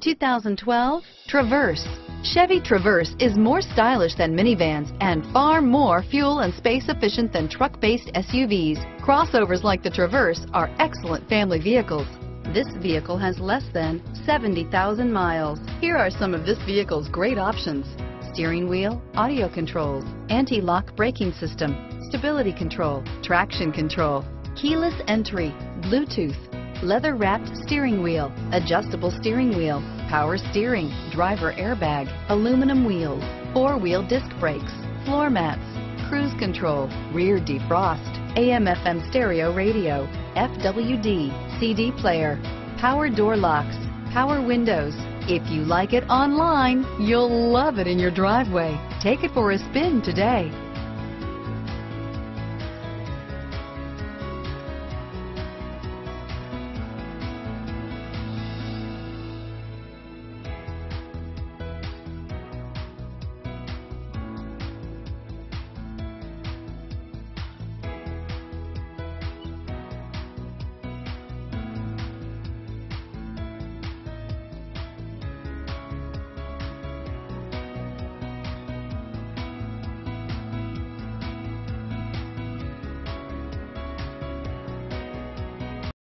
2012 Traverse. Chevy Traverse is more stylish than minivans and far more fuel and space efficient than truck-based SUVs. Crossovers like the Traverse are excellent family vehicles. This vehicle has less than 70,000 miles. Here are some of this vehicle's great options. Steering wheel, audio controls, anti-lock braking system, stability control, traction control, keyless entry, Bluetooth, leather-wrapped steering wheel, adjustable steering wheel, power steering, driver airbag, aluminum wheels, four-wheel disc brakes, floor mats, cruise control, rear defrost, AM FM stereo radio, FWD, CD player, power door locks, power windows. If you like it online, you'll love it in your driveway. Take it for a spin today.